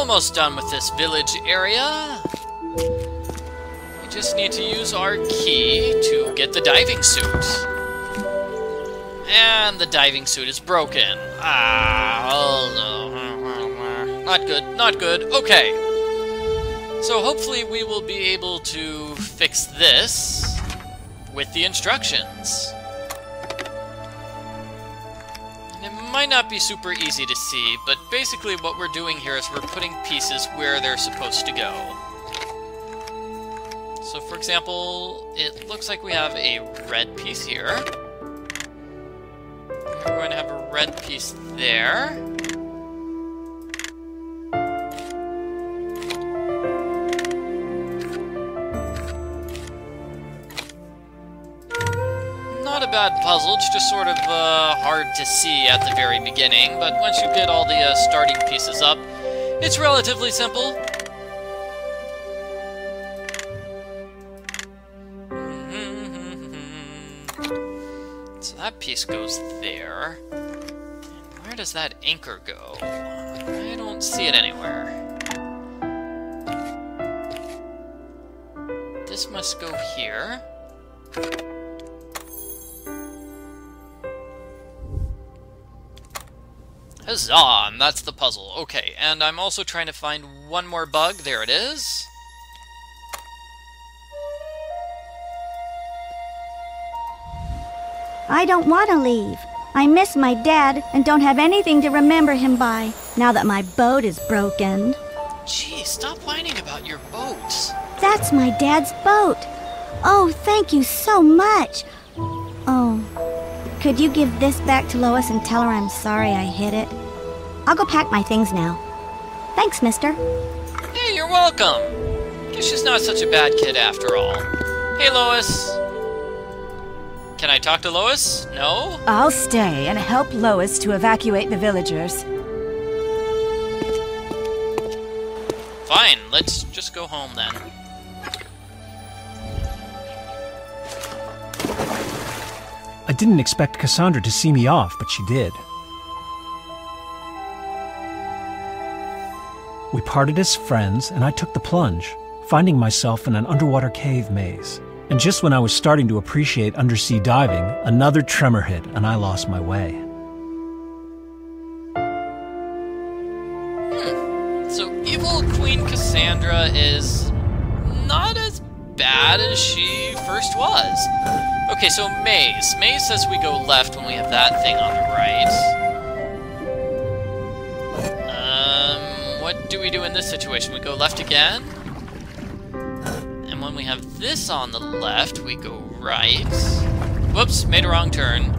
almost done with this village area. We just need to use our key to get the diving suit. And the diving suit is broken. Ah, oh no. Not good, not good. Okay. So hopefully we will be able to fix this with the instructions. Might not be super easy to see, but basically what we're doing here is we're putting pieces where they're supposed to go. So for example, it looks like we have a red piece here. We're going to have a red piece there. Bad puzzle, it's just sort of uh, hard to see at the very beginning, but once you get all the uh, starting pieces up, it's relatively simple. So that piece goes there. Where does that anchor go? I don't see it anywhere. This must go here. Huzzah! And that's the puzzle. Okay, and I'm also trying to find one more bug. There it is. I don't want to leave. I miss my dad and don't have anything to remember him by, now that my boat is broken. Gee, stop whining about your boat. That's my dad's boat. Oh, thank you so much. Oh, could you give this back to Lois and tell her I'm sorry I hit it? I'll go pack my things now. Thanks, mister. Hey, you're welcome. Guess she's not such a bad kid after all. Hey, Lois. Can I talk to Lois? No? I'll stay and help Lois to evacuate the villagers. Fine, let's just go home then. I didn't expect Cassandra to see me off, but she did. We parted as friends, and I took the plunge, finding myself in an underwater cave maze. And just when I was starting to appreciate undersea diving, another tremor hit and I lost my way. Hmm. So, evil Queen Cassandra is not as bad as she first was. Okay, so Maze. Maze says we go left when we have that thing on the right. We do in this situation? We go left again? And when we have this on the left, we go right. Whoops, made a wrong turn.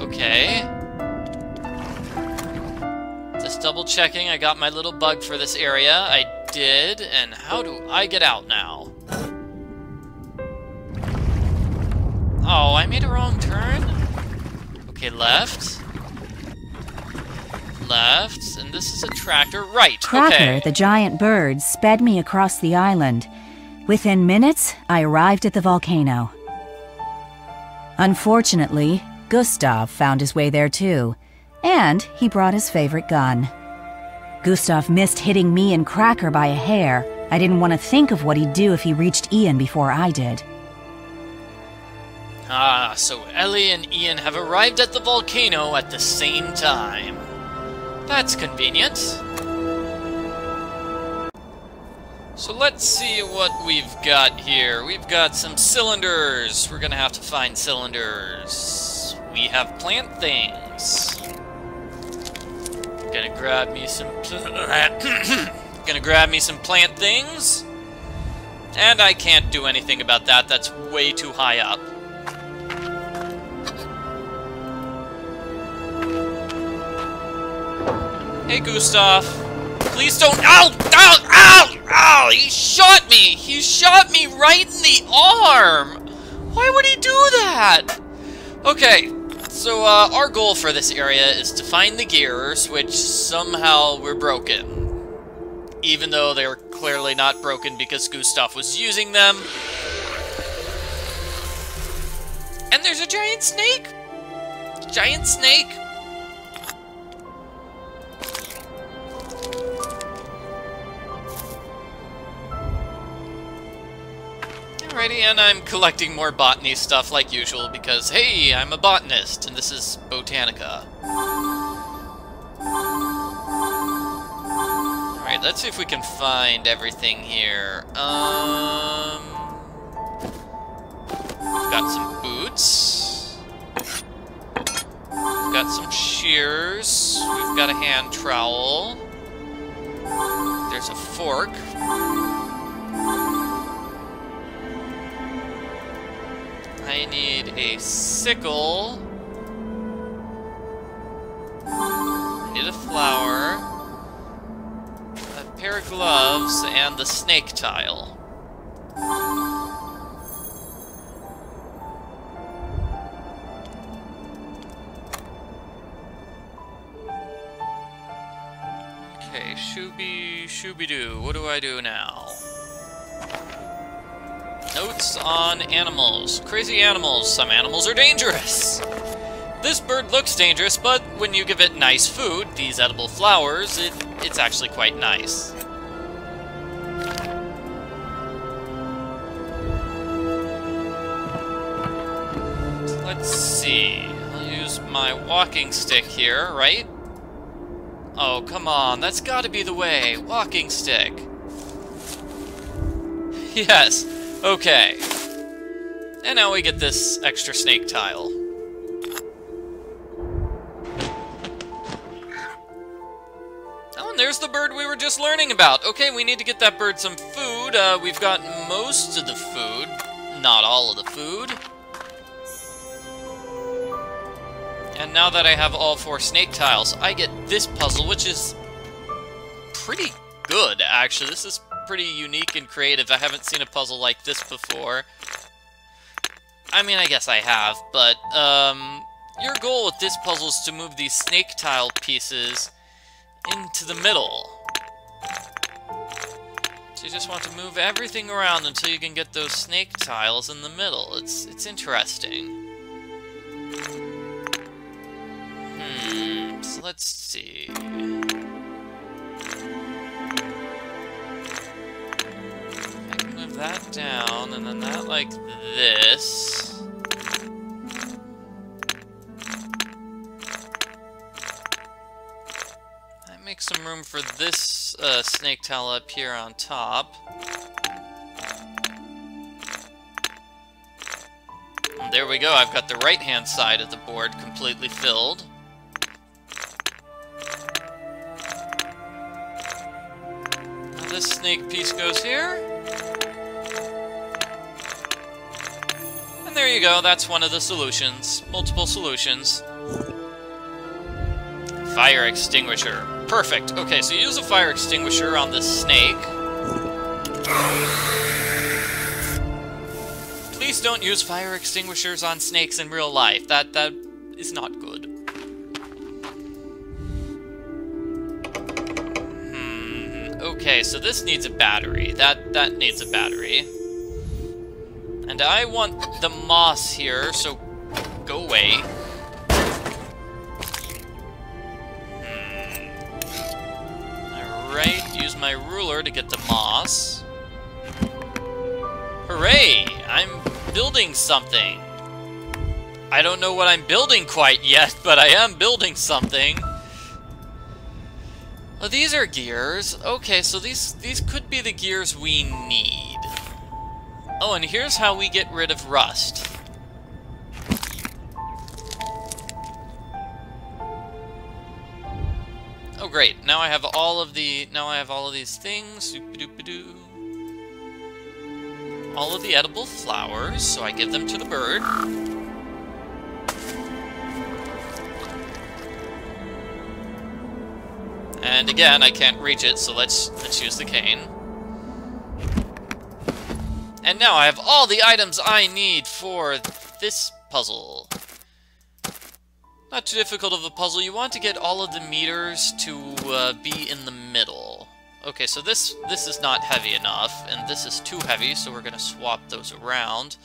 Okay. Just double checking, I got my little bug for this area. I did, and how do I get out now? Oh, I made a wrong turn? Okay, left. Left, and this is a tractor. Right, Cracker, okay. the giant bird, sped me across the island. Within minutes, I arrived at the volcano. Unfortunately, Gustav found his way there too, and he brought his favorite gun. Gustav missed hitting me and Cracker by a hair. I didn't want to think of what he'd do if he reached Ian before I did. Ah, so Ellie and Ian have arrived at the volcano at the same time. That's convenient. So let's see what we've got here. We've got some cylinders. We're gonna have to find cylinders. We have plant things. Gonna grab me some... gonna grab me some plant things. And I can't do anything about that. That's way too high up. Hey, Gustav. Please don't. Ow! Ow! Ow! Ow! He shot me! He shot me right in the arm! Why would he do that? Okay, so uh, our goal for this area is to find the gears, which somehow were broken. Even though they were clearly not broken because Gustav was using them. And there's a giant snake! Giant snake! Alrighty, and I'm collecting more botany stuff like usual because, hey, I'm a botanist, and this is Botanica. Alright, let's see if we can find everything here. Um... We've got some boots. We've got some shears. We've got a hand trowel. There's a fork. I need a sickle. I need a flower. A pair of gloves and the snake tile. Okay, shooby shooby doo. What do I do now? Notes on animals. Crazy animals. Some animals are dangerous. This bird looks dangerous, but when you give it nice food, these edible flowers, it, it's actually quite nice. Let's see. I'll use my walking stick here, right? Oh, come on. That's gotta be the way. Walking stick. Yes. Okay. And now we get this extra snake tile. Oh, and there's the bird we were just learning about. Okay, we need to get that bird some food. Uh, we've got most of the food. Not all of the food. And now that I have all four snake tiles, I get this puzzle, which is pretty good, actually. This is pretty unique and creative. I haven't seen a puzzle like this before. I mean, I guess I have, but, um, your goal with this puzzle is to move these snake tile pieces into the middle. So you just want to move everything around until you can get those snake tiles in the middle. It's, it's interesting. Hmm, so let's see. That down, and then that like this. That makes some room for this uh, snake tile up here on top. And there we go, I've got the right-hand side of the board completely filled. This snake piece goes here. There you go, that's one of the solutions. Multiple solutions. Fire extinguisher. Perfect. Okay, so use a fire extinguisher on this snake. Please don't use fire extinguishers on snakes in real life. That that is not good. Hmm. Okay, so this needs a battery. That that needs a battery. And I want the moss here, so go away. Hmm. Alright, use my ruler to get the moss. Hooray! I'm building something. I don't know what I'm building quite yet, but I am building something. Oh, these are gears. Okay, so these these could be the gears we need. Oh, and here's how we get rid of rust. Oh great, now I have all of the now I have all of these things. All of the edible flowers, so I give them to the bird. And again, I can't reach it, so let's let's use the cane. And now I have all the items I need for this puzzle. Not too difficult of a puzzle. You want to get all of the meters to uh, be in the middle. Okay, so this this is not heavy enough, and this is too heavy, so we're going to swap those around.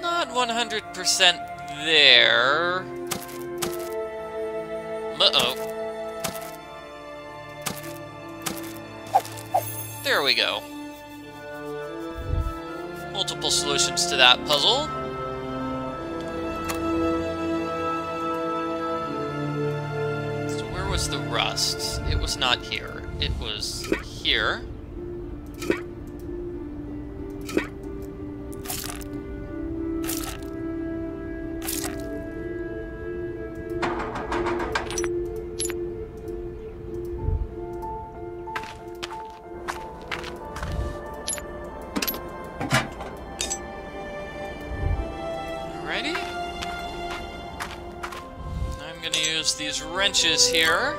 Not 100% there. Uh-oh. There we go. Multiple solutions to that puzzle. So where was the rust? It was not here. It was here. Use wrenches here.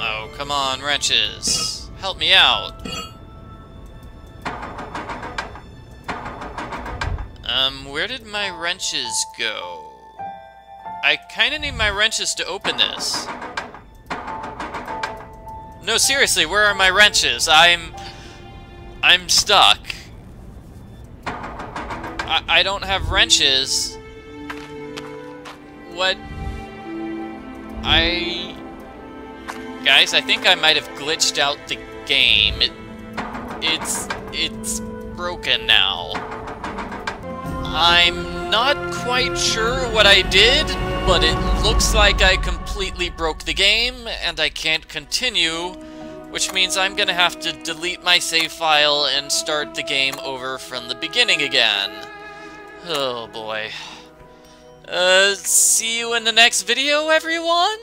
Oh, come on, wrenches. Help me out. Um, where did my wrenches go? I kinda need my wrenches to open this. No, seriously, where are my wrenches? I'm... I'm stuck. I, I don't have wrenches. What? I... Guys, I think I might have glitched out the game. It, it's... it's broken now. I'm not quite sure what I did, but it looks like I completely broke the game, and I can't continue, which means I'm gonna have to delete my save file and start the game over from the beginning again. Oh boy. Uh, see you in the next video, everyone?